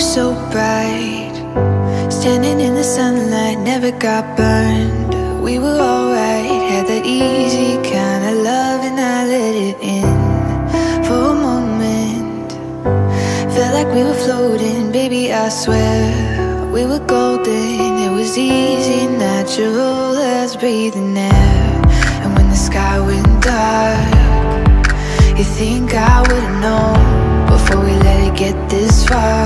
so bright. Standing in the sunlight, never got burned. We were alright, had that easy kind of love, and I let it in for a moment. Felt like we were floating, baby, I swear. We were golden, it was easy, natural as breathing air. And when the sky went dark, you think I would've known before we let it get this far?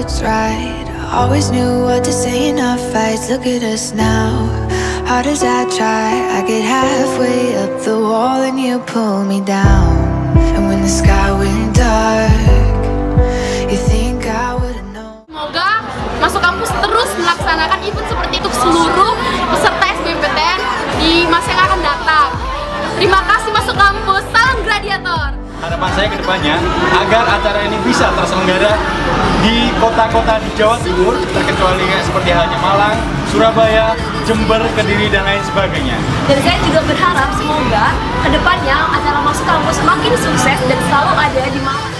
Words right. Always knew what to say in our fights. Look at us now. Hard as I try, I get halfway up the wall and you pull me down. And when the sky went dark, you think I would've known. Semoga masuk kampus terus melaksanakan event seperti itu seluruh peserta SBMPTN di masa yang akan datang. Terima kasih masuk kampus, salam gladiator. Harapan saya ke depannya agar acara ini bisa terselenggara di kota-kota di Jawa Timur terkecuali kayak seperti halnya Malang, Surabaya, Jember, Kediri dan lain sebagainya. Dan saya juga berharap semoga ke depannya acara masuk kampus semakin sukses dan selalu ada di Malang.